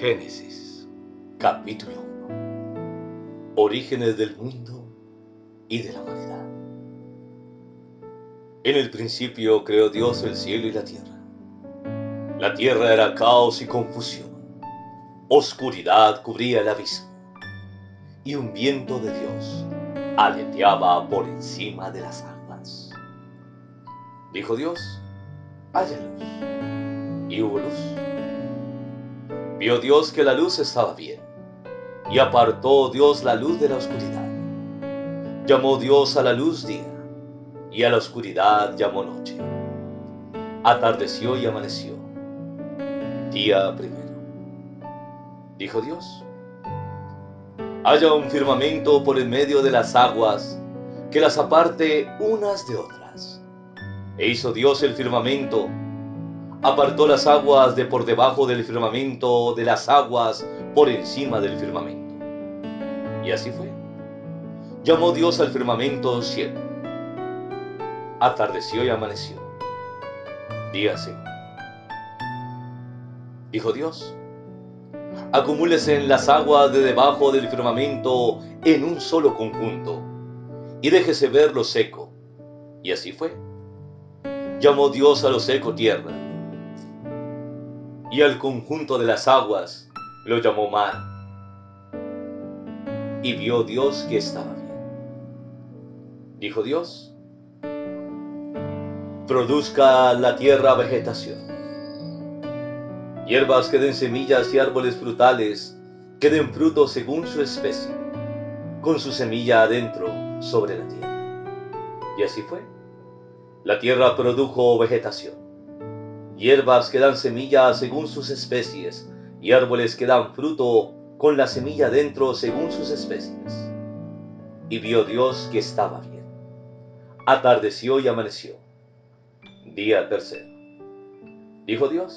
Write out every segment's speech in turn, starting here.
Génesis, capítulo 1. Orígenes del mundo y de la humanidad. En el principio creó Dios el cielo y la tierra. La tierra era caos y confusión. Oscuridad cubría el abismo. Y un viento de Dios aleteaba por encima de las aguas. Dijo Dios, haya luz. Y hubo luz. Vio Dios que la luz estaba bien, y apartó Dios la luz de la oscuridad. Llamó Dios a la luz día, y a la oscuridad llamó noche. Atardeció y amaneció. Día primero. Dijo Dios, haya un firmamento por en medio de las aguas, que las aparte unas de otras. E hizo Dios el firmamento, apartó las aguas de por debajo del firmamento de las aguas por encima del firmamento. Y así fue. Llamó Dios al firmamento cielo. Atardeció y amaneció. Día Dijo Dios, acumúlese las aguas de debajo del firmamento en un solo conjunto, y déjese ver lo seco. Y así fue. Llamó Dios a lo seco tierra, y al conjunto de las aguas lo llamó mar. Y vio Dios que estaba bien. Dijo Dios, produzca la tierra vegetación, hierbas que den semillas y árboles frutales que den fruto según su especie, con su semilla adentro sobre la tierra. Y así fue. La tierra produjo vegetación hierbas que dan semilla según sus especies, y árboles que dan fruto con la semilla dentro según sus especies. Y vio Dios que estaba bien. Atardeció y amaneció. Día tercero. Dijo Dios,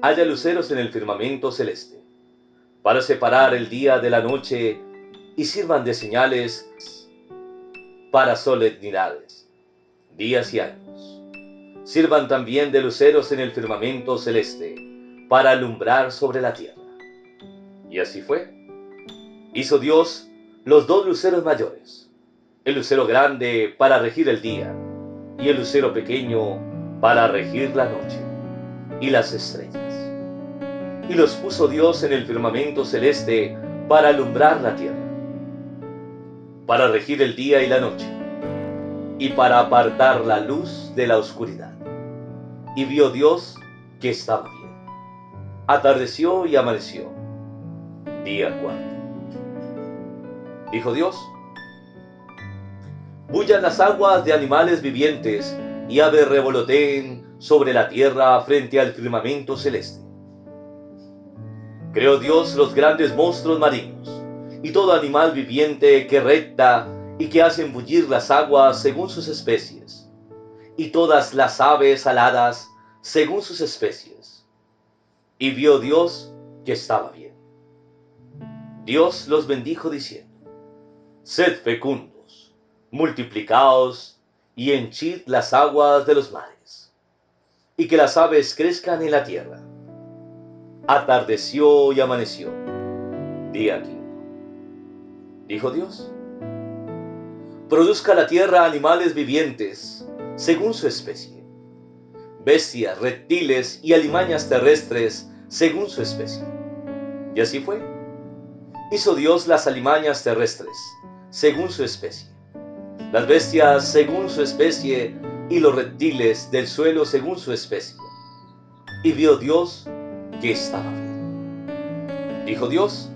haya luceros en el firmamento celeste, para separar el día de la noche y sirvan de señales para solemnidades, días y años sirvan también de luceros en el firmamento celeste, para alumbrar sobre la tierra. Y así fue. Hizo Dios los dos luceros mayores, el lucero grande para regir el día, y el lucero pequeño para regir la noche, y las estrellas. Y los puso Dios en el firmamento celeste para alumbrar la tierra, para regir el día y la noche, y para apartar la luz de la oscuridad y vio Dios que estaba bien. Atardeció y amaneció. Día cuarto. Dijo Dios, bullan las aguas de animales vivientes y aves revoloteen sobre la tierra frente al firmamento celeste. Creó Dios los grandes monstruos marinos y todo animal viviente que recta y que hacen bullir las aguas según sus especies y todas las aves aladas según sus especies. Y vio Dios que estaba bien. Dios los bendijo diciendo, Sed fecundos, multiplicaos y henchid las aguas de los mares, y que las aves crezcan en la tierra. Atardeció y amaneció, día quinto. Dijo Dios, produzca la tierra animales vivientes, según su especie, bestias, reptiles y alimañas terrestres según su especie. Y así fue. Hizo Dios las alimañas terrestres según su especie, las bestias según su especie y los reptiles del suelo según su especie. Y vio Dios que estaba bien. Dijo Dios,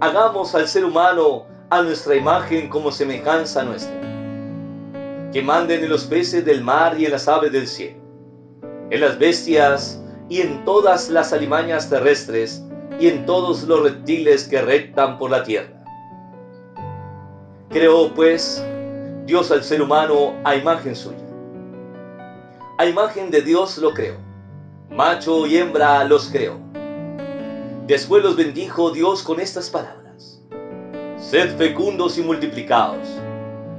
hagamos al ser humano a nuestra imagen como semejanza nuestra que manden en los peces del mar y en las aves del cielo, en las bestias y en todas las alimañas terrestres y en todos los reptiles que rectan por la tierra. Creó pues Dios al ser humano a imagen suya. A imagen de Dios lo creó, macho y hembra los creó. Después los bendijo Dios con estas palabras. Sed fecundos y multiplicados,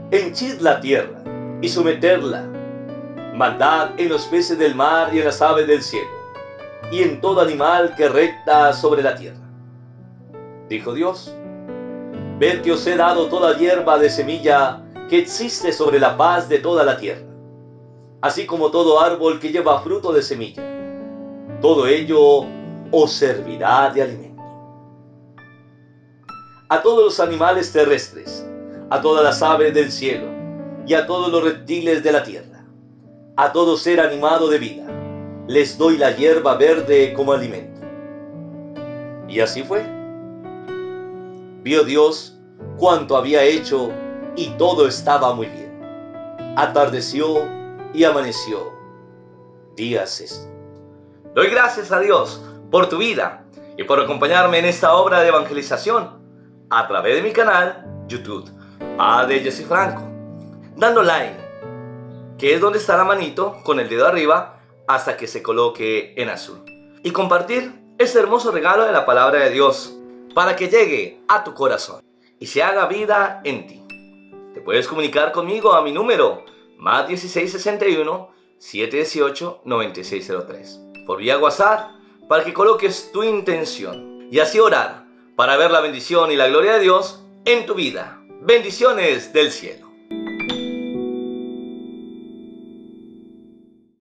henchid la tierra y someterla. Mandad en los peces del mar y en las aves del cielo, y en todo animal que recta sobre la tierra. Dijo Dios, ved que os he dado toda hierba de semilla que existe sobre la paz de toda la tierra, así como todo árbol que lleva fruto de semilla. Todo ello os servirá de alimento. A todos los animales terrestres, a todas las aves del cielo y a todos los reptiles de la tierra, a todo ser animado de vida, les doy la hierba verde como alimento. Y así fue. Vio Dios cuanto había hecho y todo estaba muy bien. Atardeció y amaneció. Esto. Doy gracias a Dios por tu vida y por acompañarme en esta obra de evangelización a través de mi canal YouTube, A de Jesse Franco, dando like, que es donde está la manito con el dedo arriba hasta que se coloque en azul. Y compartir este hermoso regalo de la palabra de Dios para que llegue a tu corazón y se haga vida en ti. Te puedes comunicar conmigo a mi número más 1661 718 9603 por vía WhatsApp para que coloques tu intención y así orar para ver la bendición y la gloria de Dios en tu vida. Bendiciones del cielo.